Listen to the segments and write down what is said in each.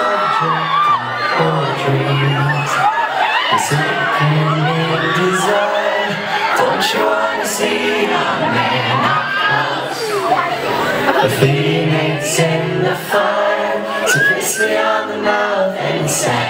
subject of poetries. It's a design. Don't you wanna see a man up? The phoenix in the fire to kiss me on the mouth and set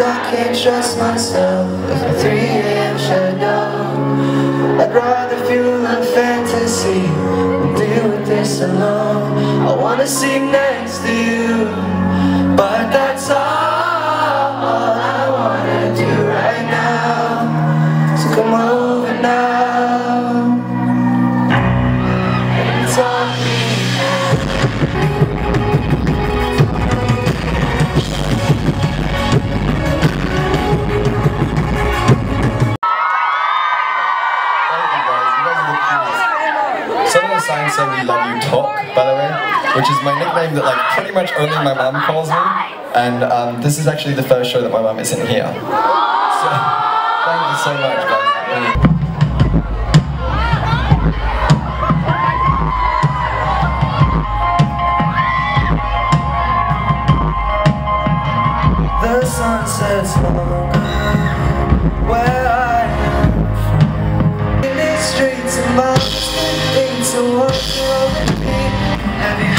I can't trust myself If a 3 a.m. shadow I'd rather fuel a fantasy Than deal with this alone I wanna sleep next to you But that's all talk, by the way, which is my nickname that like pretty much only my mum calls me. And um, this is actually the first show that my mum isn't here. So thank you so much, guys. Where I am from. In these streets of my to walk over me.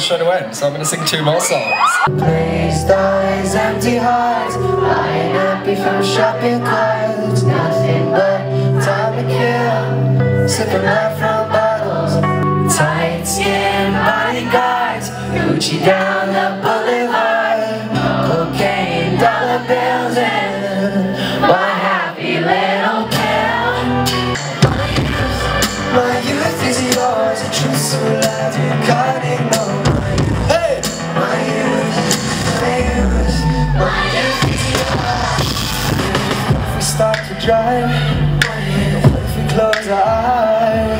This show to end, so I'm gonna sing two more songs. Please those empty hearts Lying happy from shopping carts. Nothing but time to kill Sipping love from bottles. Tight skin bodyguards Gucci down the boulevard. Cocaine, dollar bills and My happy little pill. My youth is yours A truth so loud start to drive, if we close our eyes,